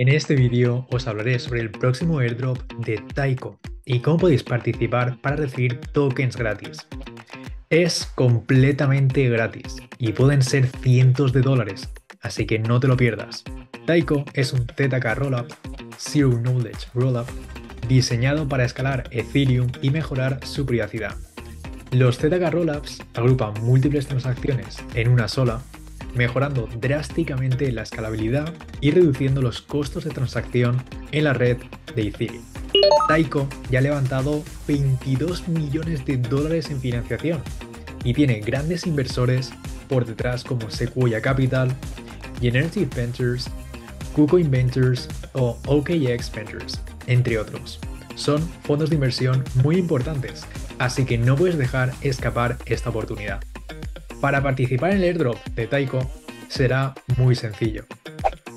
En este vídeo os hablaré sobre el próximo airdrop de Taiko y cómo podéis participar para recibir tokens gratis. Es completamente gratis y pueden ser cientos de dólares, así que no te lo pierdas. Taiko es un ZK Rollup, Zero Knowledge Rollup, diseñado para escalar Ethereum y mejorar su privacidad. Los ZK Rollups agrupan múltiples transacciones en una sola, mejorando drásticamente la escalabilidad y reduciendo los costos de transacción en la red de Ethereum. Taiko ya ha levantado 22 millones de dólares en financiación y tiene grandes inversores por detrás como Sequoia Capital, Generative Ventures, KuCoin Ventures o OKX Ventures, entre otros. Son fondos de inversión muy importantes así que no puedes dejar escapar esta oportunidad. Para participar en el airdrop de Taiko será muy sencillo.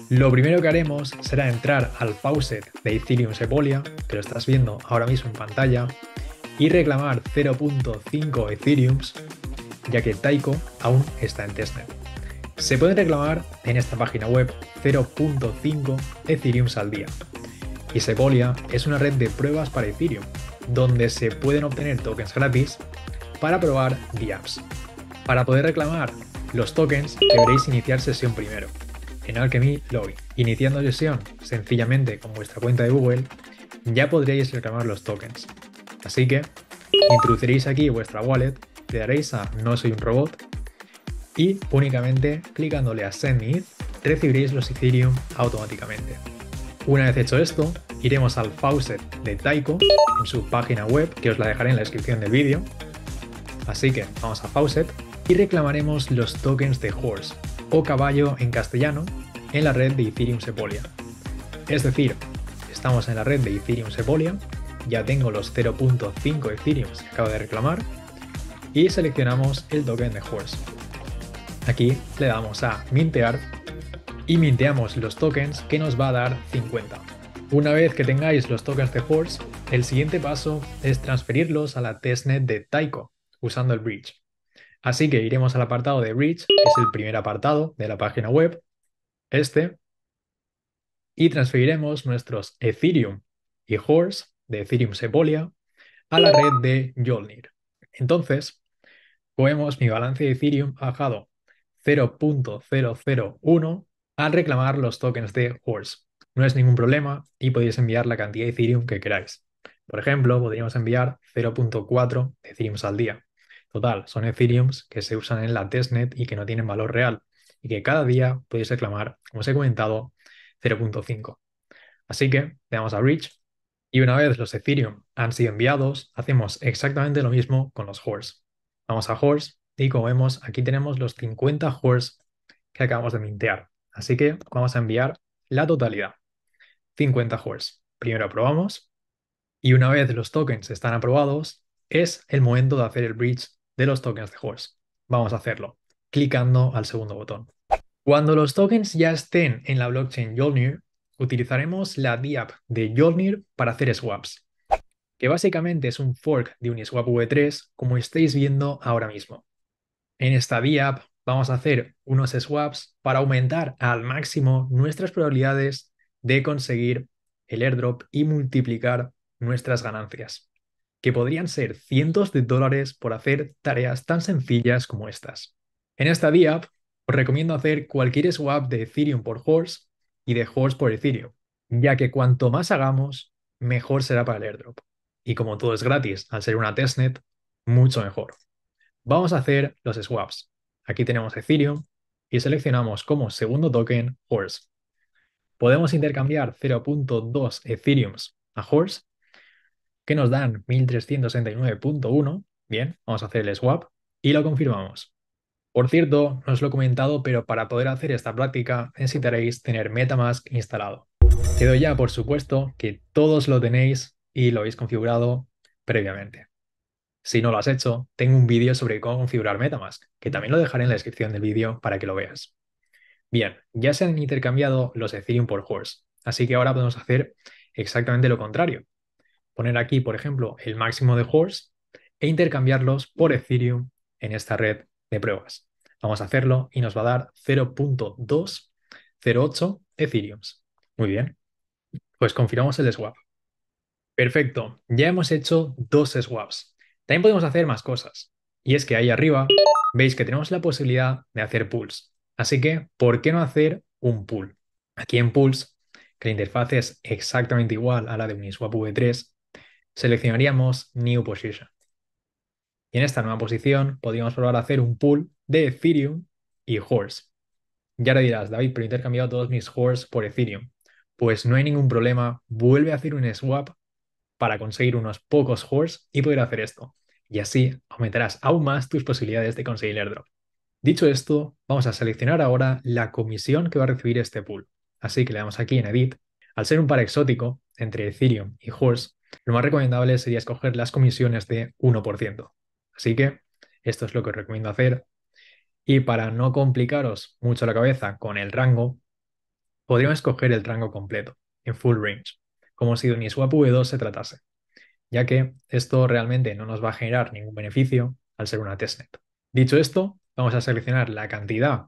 Lo primero que haremos será entrar al faucet de Ethereum Sepolia, que lo estás viendo ahora mismo en pantalla, y reclamar 0.5 Ethereums, ya que Taiko aún está en testnet. Se puede reclamar en esta página web 0.5 Ethereums al día. Y Sepolia es una red de pruebas para Ethereum, donde se pueden obtener tokens gratis para probar apps. Para poder reclamar los tokens deberéis iniciar sesión primero. En Alchemy Lobby, iniciando sesión sencillamente con vuestra cuenta de Google, ya podréis reclamar los tokens. Así que introduciréis aquí vuestra wallet, le daréis a No soy un robot y únicamente clicándole a Send Me recibiréis los Ethereum automáticamente. Una vez hecho esto, iremos al faucet de Taiko en su página web, que os la dejaré en la descripción del vídeo. Así que vamos a faucet y reclamaremos los tokens de horse o caballo en castellano en la red de Ethereum Sepolia. Es decir, estamos en la red de Ethereum Sepolia, ya tengo los 0.5 Ethereum que acabo de reclamar y seleccionamos el token de horse. Aquí le damos a mintear y minteamos los tokens que nos va a dar 50. Una vez que tengáis los tokens de Horse, el siguiente paso es transferirlos a la testnet de Taiko usando el bridge. Así que iremos al apartado de bridge, que es el primer apartado de la página web, este, y transferiremos nuestros Ethereum y Horse de Ethereum Sepolia a la red de Jolnir. Entonces, vemos mi balance de Ethereum bajado 0.001 al reclamar los tokens de Horse. No es ningún problema y podéis enviar la cantidad de Ethereum que queráis. Por ejemplo, podríamos enviar 0.4 Ethereum al día. Total, son Ethereum que se usan en la testnet y que no tienen valor real y que cada día podéis reclamar, como os he comentado, 0.5. Así que le damos a Reach y una vez los Ethereum han sido enviados, hacemos exactamente lo mismo con los Horse. Vamos a Horse y como vemos, aquí tenemos los 50 Horse que acabamos de mintear. Así que vamos a enviar la totalidad. 50 Horse. Primero aprobamos y una vez los tokens están aprobados, es el momento de hacer el bridge de los tokens de Horse. Vamos a hacerlo clicando al segundo botón. Cuando los tokens ya estén en la blockchain Jolnir, utilizaremos la DApp de Jolnir para hacer swaps, que básicamente es un fork de Uniswap V3 como estáis viendo ahora mismo. En esta DApp vamos a hacer unos swaps para aumentar al máximo nuestras probabilidades de conseguir el airdrop y multiplicar nuestras ganancias, que podrían ser cientos de dólares por hacer tareas tan sencillas como estas. En esta DApp os recomiendo hacer cualquier swap de Ethereum por Horse y de Horse por Ethereum, ya que cuanto más hagamos, mejor será para el airdrop. Y como todo es gratis, al ser una testnet, mucho mejor. Vamos a hacer los swaps. Aquí tenemos Ethereum y seleccionamos como segundo token Horse. Podemos intercambiar 0.2 Ethereums a Horse, que nos dan 1369.1. Bien, vamos a hacer el swap y lo confirmamos. Por cierto, no os lo he comentado, pero para poder hacer esta práctica necesitaréis tener Metamask instalado. Quedo ya por supuesto que todos lo tenéis y lo habéis configurado previamente. Si no lo has hecho, tengo un vídeo sobre cómo configurar Metamask, que también lo dejaré en la descripción del vídeo para que lo veas. Bien, ya se han intercambiado los Ethereum por Horse, así que ahora podemos hacer exactamente lo contrario. Poner aquí, por ejemplo, el máximo de Horse e intercambiarlos por Ethereum en esta red de pruebas. Vamos a hacerlo y nos va a dar 0.208 Ethereums. Muy bien. Pues confirmamos el swap. Perfecto, ya hemos hecho dos swaps. También podemos hacer más cosas. Y es que ahí arriba veis que tenemos la posibilidad de hacer pools. Así que, ¿por qué no hacer un pool? Aquí en pools, que la interfaz es exactamente igual a la de Uniswap V3, seleccionaríamos New Position. Y en esta nueva posición podríamos probar a hacer un pool de Ethereum y Horse. Ya le dirás, David, pero he intercambiado todos mis Horse por Ethereum. Pues no hay ningún problema, vuelve a hacer un swap para conseguir unos pocos Horse y poder hacer esto. Y así aumentarás aún más tus posibilidades de conseguir airdrop. Dicho esto, vamos a seleccionar ahora la comisión que va a recibir este pool. Así que le damos aquí en Edit. Al ser un par exótico entre Ethereum y Horse, lo más recomendable sería escoger las comisiones de 1%. Así que esto es lo que os recomiendo hacer. Y para no complicaros mucho la cabeza con el rango, podríamos escoger el rango completo, en full range, como si de Uniswap V2 se tratase, ya que esto realmente no nos va a generar ningún beneficio al ser una testnet. Dicho esto, vamos a seleccionar la cantidad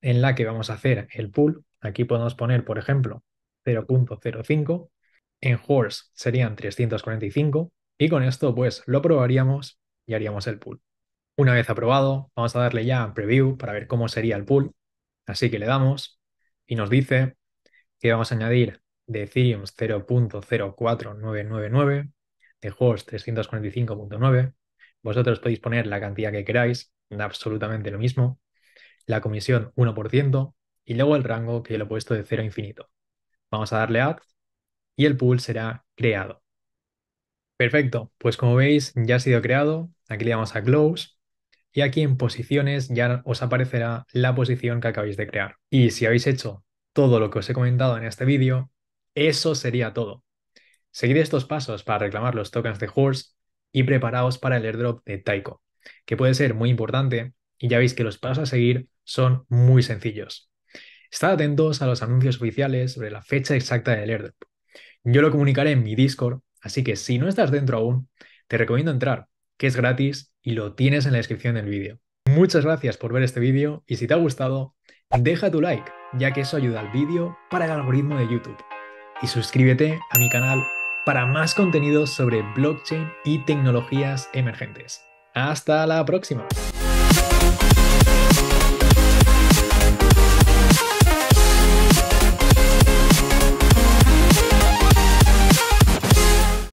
en la que vamos a hacer el pool. Aquí podemos poner, por ejemplo, 0.05. En Horse serían 345 y con esto pues lo probaríamos y haríamos el pool. Una vez aprobado, vamos a darle ya Preview para ver cómo sería el pool. Así que le damos y nos dice que vamos a añadir de Ethereum 0.04999, de Horse 345.9. Vosotros podéis poner la cantidad que queráis, da absolutamente lo mismo. La comisión 1% y luego el rango que yo lo he puesto de 0 a infinito. Vamos a darle Add y el pool será creado. Perfecto, pues como veis ya ha sido creado, aquí le damos a Close y aquí en posiciones ya os aparecerá la posición que acabáis de crear. Y si habéis hecho todo lo que os he comentado en este vídeo, eso sería todo. Seguid estos pasos para reclamar los tokens de Horse y preparaos para el airdrop de Taiko, que puede ser muy importante y ya veis que los pasos a seguir son muy sencillos. Estad atentos a los anuncios oficiales sobre la fecha exacta del airdrop. Yo lo comunicaré en mi Discord, así que si no estás dentro aún, te recomiendo entrar, que es gratis y lo tienes en la descripción del vídeo. Muchas gracias por ver este vídeo y si te ha gustado, deja tu like, ya que eso ayuda al vídeo para el algoritmo de YouTube. Y suscríbete a mi canal para más contenidos sobre blockchain y tecnologías emergentes. Hasta la próxima.